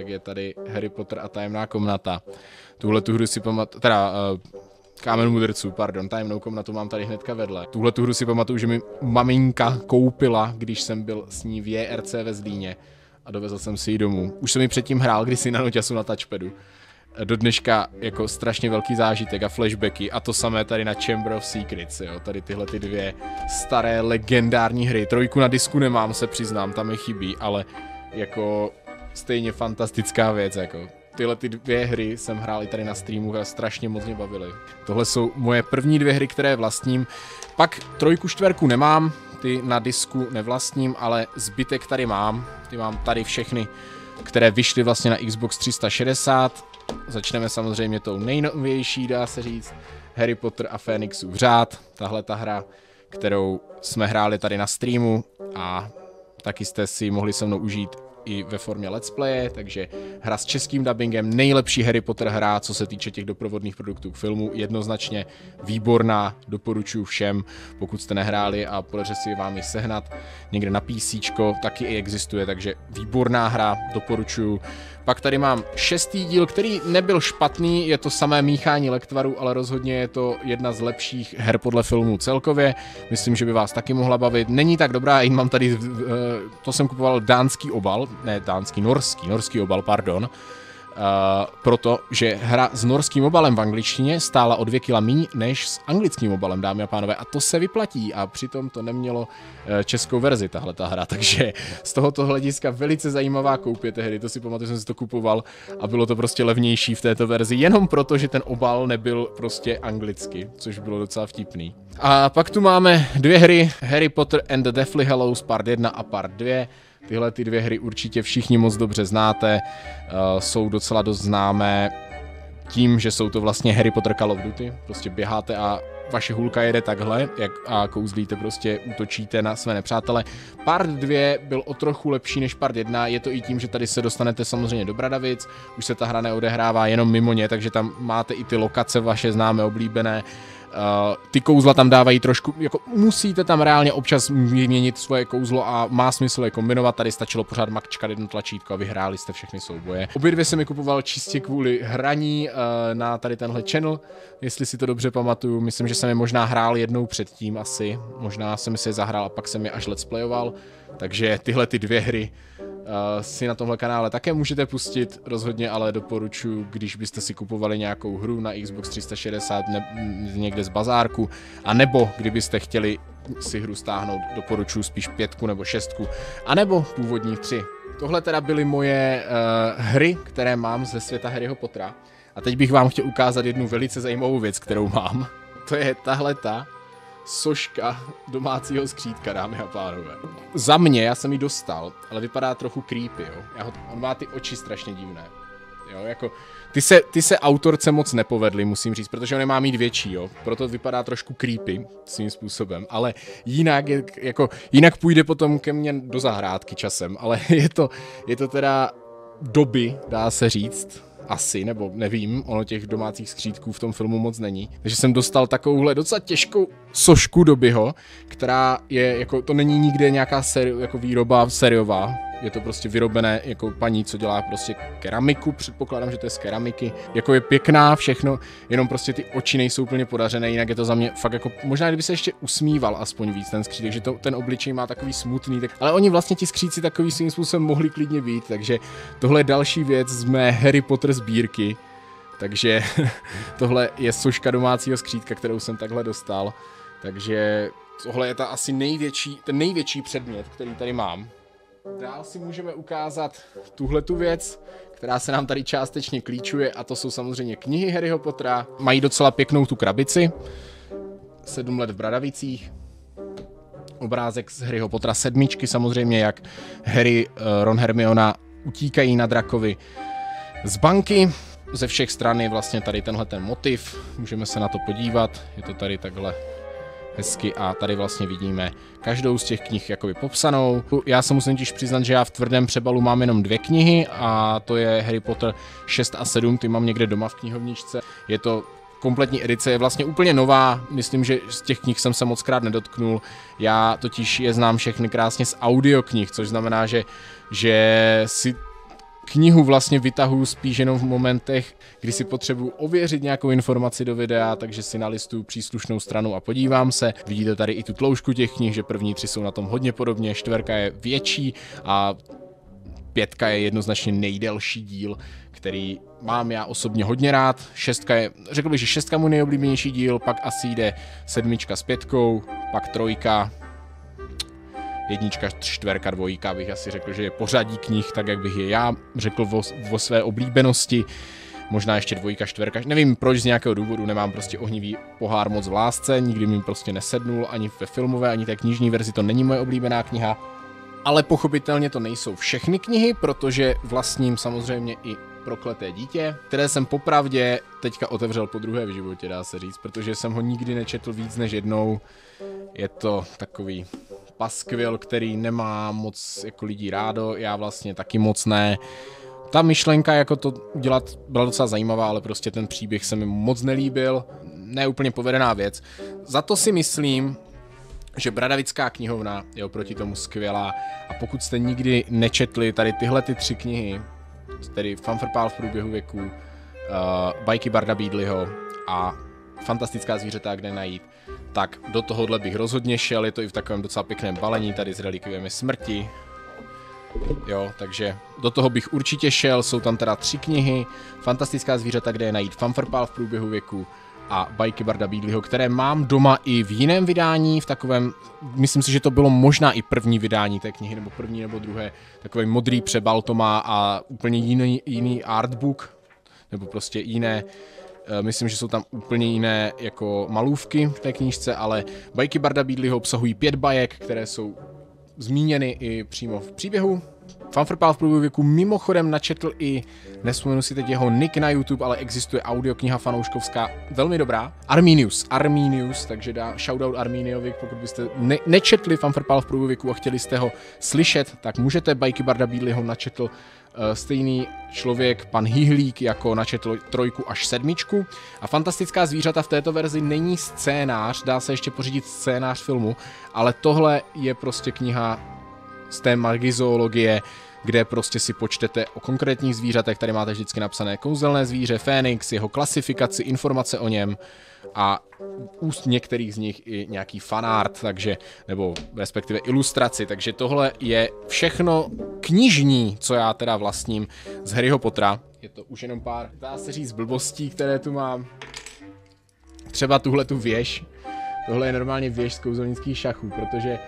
tak je tady Harry Potter a tajemná komnata. Tuhle tu hru si pamatuju, teda uh, Kámen mudrců, pardon, tajemnou komnatu mám tady hnedka vedle. Tuhle tu hru si pamatuju, že mi maminka koupila, když jsem byl s ní v JRC ve Zlíně a dovezl jsem si ji domů. Už jsem ji předtím hrál kdysi na noťasu na touchpadu. Do dneška jako strašně velký zážitek a flashbacky a to samé tady na Chamber of Secrets, jo. Tady tyhle ty dvě staré legendární hry. Trojku na disku nemám, se přiznám, tam je chybí, ale jako stejně fantastická věc, jako tyhle ty dvě hry jsem hrál i tady na streamu a strašně moc mě bavily. Tohle jsou moje první dvě hry, které vlastním. Pak trojku, čtverku nemám, ty na disku nevlastním, ale zbytek tady mám. Ty mám tady všechny, které vyšly vlastně na Xbox 360. Začneme samozřejmě tou nejnovější, dá se říct. Harry Potter a Phoenixův řád. Tahle ta hra, kterou jsme hráli tady na streamu a taky jste si mohli se mnou užít i ve formě let's playe, takže hra s českým dubbingem, nejlepší Harry Potter hra, co se týče těch doprovodných produktů k filmu, jednoznačně výborná, doporučuji všem, pokud jste nehráli a podaří si vám ji sehnat někde na PC, taky i existuje, takže výborná hra, doporučuji. Pak tady mám šestý díl, který nebyl špatný, je to samé míchání lektvaru, ale rozhodně je to jedna z lepších her podle filmu celkově. Myslím, že by vás taky mohla bavit. Není tak dobrá, jen mám tady, eh, to jsem kupoval dánský obal, ne dánský, norský, norský obal, pardon. Uh, protože hra s norským obalem v angličtině stála o dvě kila méně než s anglickým obalem, dámy a pánové, a to se vyplatí a přitom to nemělo uh, českou verzi, tahle ta hra, takže z tohoto hlediska velice zajímavá koupě tehdy, to si pamatuju, že jsem si to kupoval a bylo to prostě levnější v této verzi, jenom proto, že ten obal nebyl prostě anglicky, což bylo docela vtipný. A pak tu máme dvě hry, Harry Potter and the Deathly Hallows part 1 a part 2, Tyhle ty dvě hry určitě všichni moc dobře znáte, uh, jsou docela dost známé tím, že jsou to vlastně Harry Potter Call of Duty, prostě běháte a vaše hulka jede takhle jak, a kouzlíte prostě, útočíte na své nepřátele. Part 2 byl o trochu lepší než part 1, je to i tím, že tady se dostanete samozřejmě do Bradavic, už se ta hra neodehrává jenom mimo ně, takže tam máte i ty lokace vaše známé, oblíbené, Uh, ty kouzla tam dávají trošku, jako musíte tam reálně občas měnit svoje kouzlo a má smysl je kombinovat, tady stačilo pořád makčkat jedno tlačítko a vyhráli jste všechny souboje. Obě dvě jsem mi kupoval čistě kvůli hraní uh, na tady tenhle channel, jestli si to dobře pamatuju, myslím, že jsem je možná hrál jednou předtím asi, možná jsem si je zahrál a pak jsem je až let's playoval, takže tyhle ty dvě hry si na tomhle kanále také můžete pustit, rozhodně ale doporučuji, když byste si kupovali nějakou hru na Xbox 360 ne, někde z bazárku, a nebo kdybyste chtěli si hru stáhnout, doporučuji spíš pětku nebo šestku, a nebo původní tři. Tohle teda byly moje uh, hry, které mám ze světa Harryho Pottera. A teď bych vám chtěl ukázat jednu velice zajímavou věc, kterou mám. To je tahle ta soška domácího skřítka, dámy a pánové. Za mě, já jsem ji dostal, ale vypadá trochu creepy, jo. Já ho, on má ty oči strašně divné. Jo, jako, ty se, ty se autorce moc nepovedly, musím říct, protože on nemá mít větší, jo. Proto vypadá trošku creepy svým způsobem, ale jinak, je, jako, jinak půjde potom ke mně do zahrádky časem, ale je to, je to teda doby, dá se říct, asi, nebo nevím, ono těch domácích skřítků v tom filmu moc není. Takže jsem dostal takovouhle docela těžkou sošku dobyho, která je, jako, to není nikde nějaká seri, jako výroba seriová, je to prostě vyrobené jako paní, co dělá prostě keramiku, předpokládám, že to je z keramiky. Jako je pěkná všechno, jenom prostě ty oči nejsou úplně podařené, jinak je to za mě fakt jako, možná kdyby se ještě usmíval aspoň víc ten skřítek, že to, ten obličej má takový smutný, tak, ale oni vlastně ti skříci takový svým způsobem mohli klidně být, takže tohle je další věc z mé Harry Potter sbírky, takže tohle je soška domácího skřítka, kterou jsem takhle dostal, takže tohle je ta asi největší, ten největší předmět, který tady mám. Dál si můžeme ukázat tuhle tu věc, která se nám tady částečně klíčuje a to jsou samozřejmě knihy Harryho Pottera. Mají docela pěknou tu krabici. Sedm let v Bradavicích. Obrázek z Harryho Pottera sedmičky samozřejmě, jak Harry, eh, Ron, Hermiona utíkají na drakovi z banky. Ze všech stran je vlastně tady tenhle ten motiv. Můžeme se na to podívat. Je to tady takhle hezky a tady vlastně vidíme každou z těch knih jakoby popsanou. Já se musím tiž přiznat, že já v tvrdém přebalu mám jenom dvě knihy a to je Harry Potter 6 a 7, ty mám někde doma v knihovničce. Je to kompletní edice je vlastně úplně nová, myslím, že z těch knih jsem se moc krát nedotknul, já totiž je znám všechny krásně z audioknih, což znamená, že, že si knihu vlastně vytahuji spíš jenom v momentech, kdy si potřebuji ověřit nějakou informaci do videa, takže si nalistuju příslušnou stranu a podívám se. Vidíte tady i tu tloušku těch knih, že první tři jsou na tom hodně podobně, čtverka je větší a pětka je jednoznačně nejdelší díl, který mám já osobně hodně rád. Šestka je, řekl bych, že šestka mu nejoblíbenější díl, pak asi jde sedmička s pětkou, pak trojka, jednička, čtverka, dvojka, bych asi řekl, že je pořadí knih, tak jak bych je já řekl o, své oblíbenosti. Možná ještě dvojka, čtverka, nevím proč z nějakého důvodu, nemám prostě ohnivý pohár moc v lásce, nikdy mi prostě nesednul, ani ve filmové, ani té knižní verzi, to není moje oblíbená kniha. Ale pochopitelně to nejsou všechny knihy, protože vlastním samozřejmě i Prokleté dítě, které jsem popravdě teďka otevřel po druhé v životě, dá se říct, protože jsem ho nikdy nečetl víc než jednou. Je to takový paskvil, který nemá moc jako lidí rádo, já vlastně taky moc ne. Ta myšlenka jako to udělat byla docela zajímavá, ale prostě ten příběh se mi moc nelíbil. Neúplně povedená věc. za to si myslím, že Bradavická knihovna je oproti tomu skvělá a pokud jste nikdy nečetli tady tyhle ty tři knihy, tedy Fanfrpál v průběhu věku, uh, Bajky Barda Beadleyho a Fantastická zvířata, kde najít, tak do tohohle bych rozhodně šel, je to i v takovém docela pěkném balení, tady s relikviemi smrti, Jo, takže do toho bych určitě šel, jsou tam teda tři knihy, Fantastická zvířata, kde je najít Fanfrpál v průběhu věku, a bajky Barda Beadleyho, které mám doma i v jiném vydání, v takovém, myslím si, že to bylo možná i první vydání té knihy, nebo první nebo druhé, takový modrý přebal to má a úplně jiný, jiný artbook, nebo prostě jiné, eh, myslím, že jsou tam úplně jiné jako malůvky v té knížce, ale bajky Barda Beadleyho obsahují pět bajek, které jsou zmíněny i přímo v příběhu, Fanfrpál v průběhu věku mimochodem načetl i, nespomenu si teď jeho nick na YouTube, ale existuje audiokniha fanouškovská, velmi dobrá. Arminius, Arminius, takže dá shoutout Arminiovi, pokud byste ne- nečetli Fanfrpál v průběhu věku a chtěli jste ho slyšet, tak můžete, Bajky Barda ho načetl uh, stejný člověk, pan Hihlík, jako načetl trojku až sedmičku. A Fantastická zvířata v této verzi není scénář, dá se ještě pořídit scénář filmu, ale tohle je prostě kniha z té magizoologie, kde prostě si počtete o konkrétních zvířatech, tady máte vždycky napsané kouzelné zvíře, Fénix, jeho klasifikaci, informace o něm a úst některých z nich i nějaký fanart, takže, nebo respektive ilustraci, takže tohle je všechno knižní, co já teda vlastním z Harryho Pottera. Je to už jenom pár, dá se říct, blbostí, které tu mám. Třeba tuhle tu věž. Tohle je normálně věž z kouzelnických šachů, protože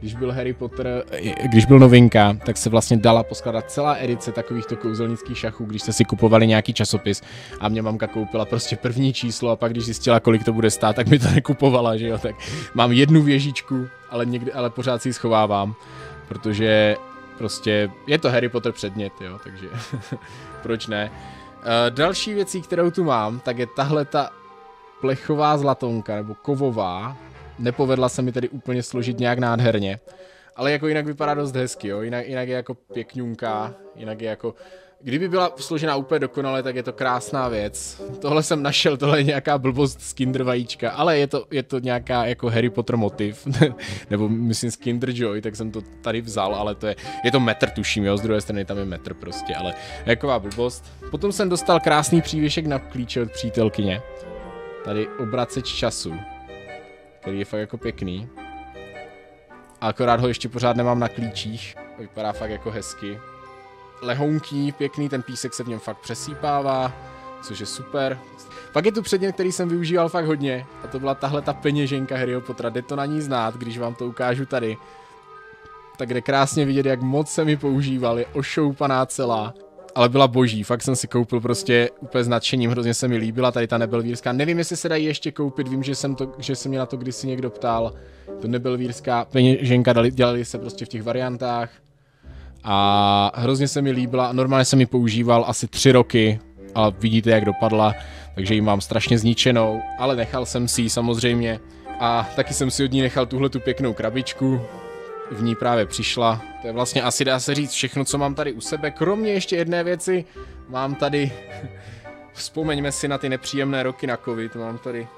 když byl Harry Potter, když byl novinka, tak se vlastně dala poskladat celá edice takovýchto kouzelnických šachů, když jste si kupovali nějaký časopis a mě mamka koupila prostě první číslo a pak když zjistila, kolik to bude stát, tak mi to nekupovala, že jo, tak mám jednu věžičku, ale, někdy, ale pořád si ji schovávám, protože prostě je to Harry Potter předmět, jo, takže proč ne. Uh, další věcí, kterou tu mám, tak je tahle ta plechová zlatonka, nebo kovová, nepovedla se mi tedy úplně složit nějak nádherně, ale jako jinak vypadá dost hezky, jo, jinak, jinak je jako pěkňunká, jinak je jako, kdyby byla složená úplně dokonale, tak je to krásná věc. Tohle jsem našel, tohle je nějaká blbost z Kinder vajíčka, ale je to, je to nějaká jako Harry Potter motiv, nebo myslím z Kinder Joy, tak jsem to tady vzal, ale to je, je to metr tuším, jo, z druhé strany tam je metr prostě, ale jaková blbost. Potom jsem dostal krásný přívěšek na klíče od přítelkyně, tady obraceč času který je fakt jako pěkný. A akorát ho ještě pořád nemám na klíčích. Vypadá fakt jako hezky. Lehounký, pěkný, ten písek se v něm fakt přesýpává, což je super. Pak je tu předmět, který jsem využíval fakt hodně, a to byla tahle ta peněženka Harryho Pottera. Jde to na ní znát, když vám to ukážu tady. Tak jde krásně vidět, jak moc se mi používal, je ošoupaná celá ale byla boží, fakt jsem si koupil prostě úplně s nadšením, hrozně se mi líbila tady ta nebelvírská. Nevím, jestli se dají ještě koupit, vím, že jsem, to, že se mě na to kdysi někdo ptal. To nebelvírská peněženka, dali, dělali se prostě v těch variantách. A hrozně se mi líbila, normálně jsem ji používal asi tři roky, ale vidíte, jak dopadla, takže ji mám strašně zničenou, ale nechal jsem si ji samozřejmě. A taky jsem si od ní nechal tuhle tu pěknou krabičku, v ní právě přišla. To je vlastně asi dá se říct všechno, co mám tady u sebe. Kromě ještě jedné věci, mám tady, vzpomeňme si na ty nepříjemné roky na covid, mám tady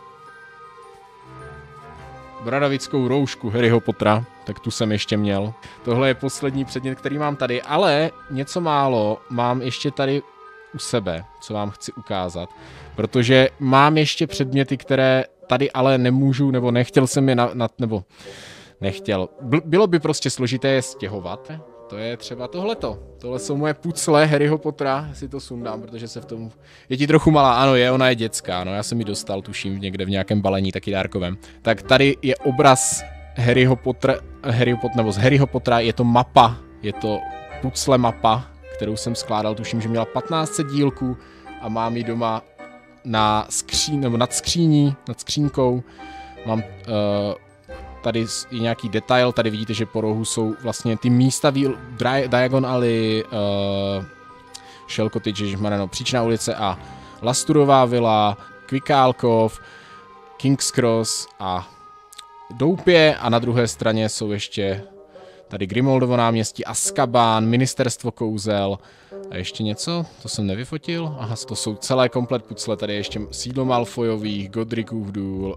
bradavickou roušku Harryho Pottera, tak tu jsem ještě měl. Tohle je poslední předmět, který mám tady, ale něco málo mám ještě tady u sebe, co vám chci ukázat, protože mám ještě předměty, které tady ale nemůžu, nebo nechtěl jsem je na, na nebo nechtěl. Bylo by prostě složité je stěhovat, to je třeba tohleto. Tohle jsou moje pucle Harryho Pottera, si to sundám, protože se v tom... Je ti trochu malá, ano je, ona je dětská, no já jsem ji dostal, tuším, někde v nějakém balení, taky dárkovém. Tak tady je obraz Harryho Pottera, Harryho Pottera, nebo z Harryho Pottera, je to mapa, je to pucle mapa, kterou jsem skládal, tuším, že měla 15 dílků a mám ji doma na skříň, nebo nad skříní, nad skřínkou. Mám uh, tady je nějaký detail, tady vidíte, že po rohu jsou vlastně ty místa výl, Diagon Alley, uh, Shell Cottage, no, Příčná ulice a Lasturová vila, Kvikálkov, King's Cross a Doupě a na druhé straně jsou ještě tady Grimoldovo náměstí, Askaban, Ministerstvo kouzel a ještě něco, to jsem nevyfotil, aha, to jsou celé komplet pucle, tady ještě sídlo Malfoyových, Godricův důl,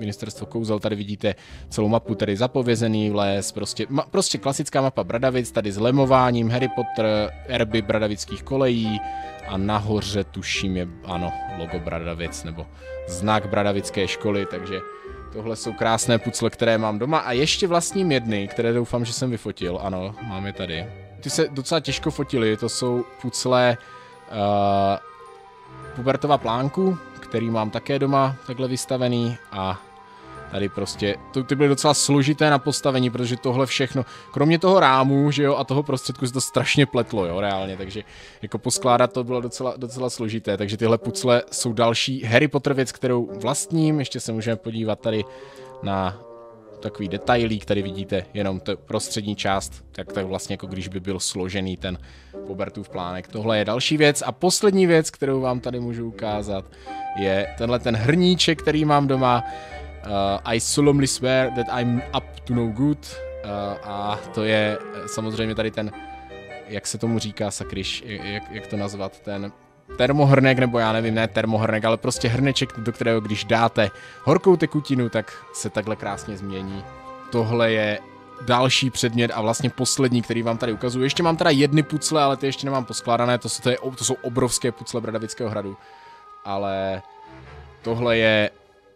ministerstvo kouzel, tady vidíte celou mapu, tady zapovězený les, prostě, ma, prostě klasická mapa Bradavic, tady s lemováním, Harry Potter, erby bradavických kolejí a nahoře tuším je, ano, logo Bradavic, nebo znak Bradavické školy, takže tohle jsou krásné pucle, které mám doma a ještě vlastním jedny, které doufám, že jsem vyfotil, ano, mám je tady. Ty se docela těžko fotily, to jsou pucle uh, Pubertova plánku, který mám také doma takhle vystavený a tady prostě, to, ty byly docela složité na postavení, protože tohle všechno, kromě toho rámu, že jo, a toho prostředku se to strašně pletlo, jo, reálně, takže jako poskládat to bylo docela, docela složité, takže tyhle pucle jsou další Harry Potter věc, kterou vlastním, ještě se můžeme podívat tady na takový detailík, tady vidíte jenom tu prostřední část, tak tak vlastně jako když by byl složený ten Pobertův plánek. Tohle je další věc a poslední věc, kterou vám tady můžu ukázat, je tenhle ten hrníček, který mám doma. Uh, I solemnly swear that I'm up to no good. Uh, a to je eh, samozřejmě tady ten, jak se tomu říká, sakryš, jak, jak to nazvat, ten termohrnek, nebo já nevím, ne termohrnek, ale prostě hrneček, do kterého když dáte horkou tekutinu, tak se takhle krásně změní. Tohle je další předmět a vlastně poslední, který vám tady ukazuju. Ještě mám teda jedny pucle, ale ty ještě nemám poskládané, to, to, je, to jsou obrovské pucle Bradavického hradu. Ale tohle je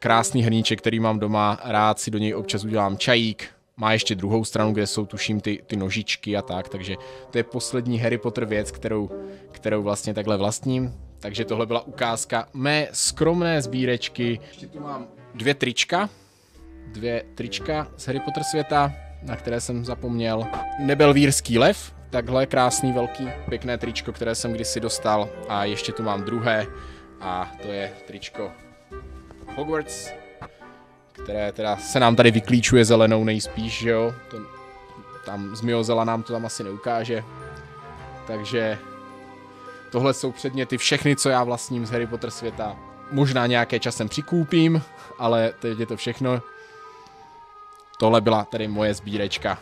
krásný hrníček, který mám doma, rád si do něj občas udělám čajík, má ještě druhou stranu, kde jsou tuším ty, ty nožičky a tak, takže to je poslední Harry Potter věc, kterou, kterou vlastně takhle vlastním. Takže tohle byla ukázka mé skromné sbírečky. Ještě tu mám dvě trička, dvě trička z Harry Potter světa, na které jsem zapomněl. Nebelvírský lev, takhle krásný, velký, pěkné tričko, které jsem kdysi dostal. A ještě tu mám druhé a to je tričko Hogwarts které teda se nám tady vyklíčuje zelenou nejspíš, že jo. To, tam z Miozela nám to tam asi neukáže. Takže tohle jsou předměty všechny, co já vlastním z Harry Potter světa. Možná nějaké časem přikoupím, ale teď je to všechno. Tohle byla tedy moje sbírečka.